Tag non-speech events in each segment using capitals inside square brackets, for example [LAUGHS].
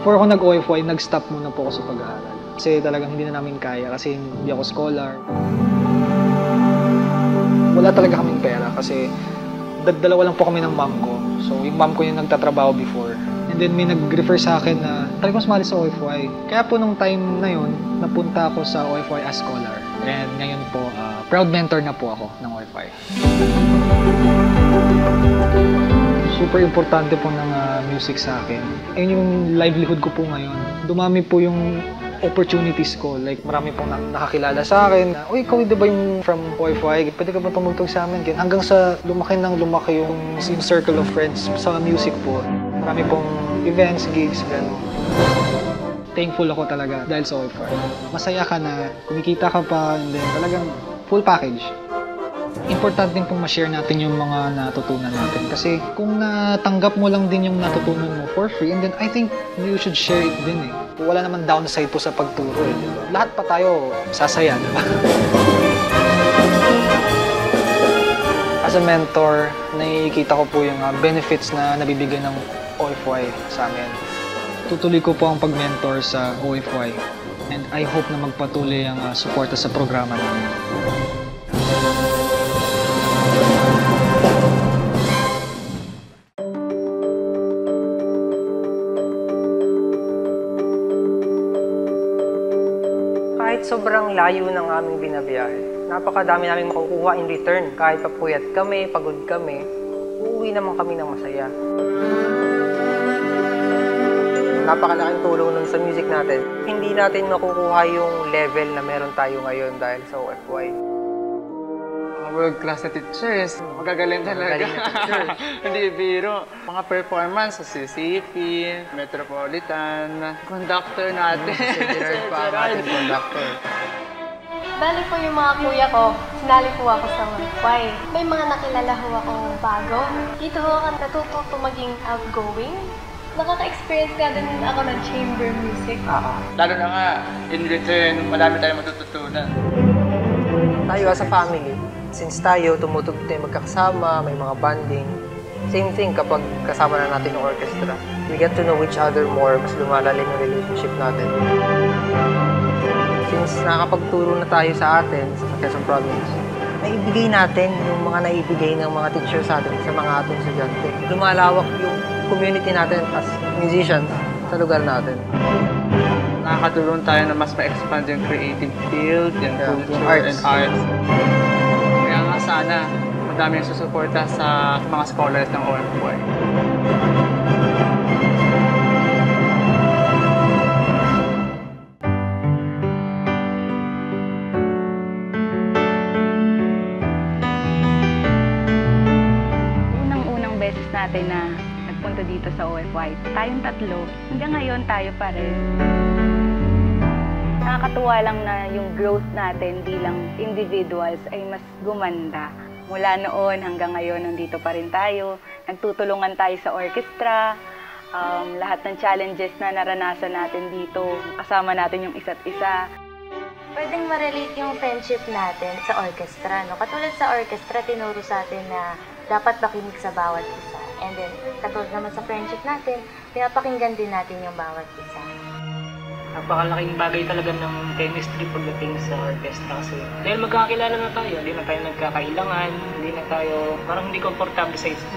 Before ako nag-OFY, nag-stop muna po ako sa pag-aaral. Kasi talagang hindi na namin kaya kasi hindi ako scholar. Wala talaga kaming pera kasi dal- dalawa lang po kami ng mom ko. So yung mom ko yung nagtatrabaho before. And then may nag-refer sa akin na try ko sumali sa OFY. Kaya po nung time na yon napunta ako sa OFY as scholar. And ngayon po, ah, proud mentor na po ako ng OFY. Super importante po ng ah, music sa akin. Ayun yung livelihood ko po ngayon. Dumami po yung opportunities ko. Like, marami pong na- nakakilala sa akin. na, Uy, ikaw di ba yung from OFY? Pwede ka ba tumugtog sa amin? Ganyan. Hanggang sa lumaki ng lumaki yung, yung circle of friends sa music po. Marami pong events, gigs, gano'n. Thankful ako talaga dahil sa OFY. Masaya ka na, kumikita ka pa, and then talagang full package importante din pong ma-share natin yung mga natutunan natin. Kasi kung natanggap mo lang din yung natutunan mo for free, and then I think you should share it din eh. Wala naman downside po sa pagturo eh. di ba? Lahat pa tayo sasaya, di ba? [LAUGHS] As a mentor, nakikita ko po yung ah, benefits na nabibigay ng OFY sa amin. Tutuloy ko po ang pag-mentor sa OFY and I hope na magpatuloy ang ah, suporta sa programa namin. Kahit sobrang layo ng aming binabiyahe, napakadami naming makukuha in return. Kahit papuyat kami, pagod kami, uuwi naman kami ng masaya. Napakalaking tulong nun sa music natin. Hindi natin makukuha yung level na meron tayo ngayon dahil sa OFY. World-class na teachers. Magagaling talaga. Magaling na teachers. [LAUGHS] Hindi biro. Mga performance sa CCP, Metropolitan, conductor natin. Si [LAUGHS] Gerard pa ang ating conductor. Bali po yung mga kuya ko, sinali po ako sa Wi-Fi. May mga nakilala ho akong bago. Dito ho ako natuto po maging outgoing. Nakaka-experience nga din ako ng chamber music. Oo. Lalo na nga, in return, marami tayong matututunan. Tayo as a family, since tayo tumutugtog tayo magkakasama, may mga banding, same thing kapag kasama na natin yung orchestra. We get to know each other more, mas lumalalim yung relationship natin. Since nakakapagturo na tayo sa atin, sa Quezon Province, naibigay natin yung mga naibigay ng mga teachers sa atin, sa mga ating estudyante. Lumalawak yung community natin as musicians sa lugar natin. Nakakatulong tayo na mas ma-expand yung creative field, yung Yeah, culture, yung arts. and arts. Sana, madami yung susuporta sa mga scholars ng OFY. Unang-unang beses natin na nagpunta dito sa OFY, tayong tatlo, hanggang ngayon tayo pa rin. Nakakatuwa lang na yung growth natin bilang individuals ay mas gumanda. Mula noon hanggang ngayon, nandito pa rin tayo. Nagtutulungan tayo sa orchestra. Um, lahat ng challenges na naranasan natin dito, kasama natin yung isa't isa. Pwedeng ma-relate yung friendship natin sa orchestra, no? Katulad sa orchestra, tinuro sa atin na dapat makinig sa bawat isa. And then, katulad naman sa friendship natin, pinapakinggan din natin yung bawat isa. Napakalaking bagay talaga ng chemistry pagdating sa orchestra kasi dahil magkakilala na tayo, hindi na tayo nagkakailangan, hindi na tayo, parang hindi komportable sa isa't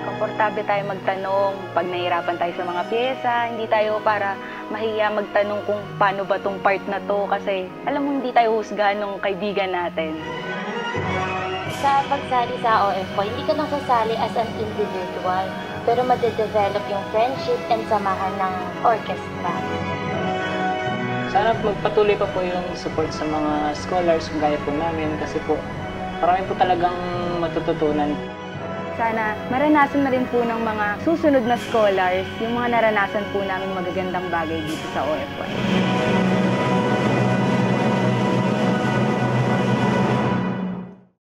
Komportable tayo magtanong pag nahihirapan tayo sa mga pyesa. Hindi tayo para mahiya magtanong kung paano ba tong part na to kasi alam mo hindi tayo husgahan ng kaibigan natin. Sa pagsali sa OFY, hindi ka lang sasali as an individual, pero madedevelop yung friendship and samahan ng orchestra. Sana magpatuloy pa po yung support sa mga scholars gaya po namin kasi po marami po talagang matututunan. Sana maranasan na rin po ng mga susunod na scholars yung mga naranasan po namin magagandang bagay dito sa OFY.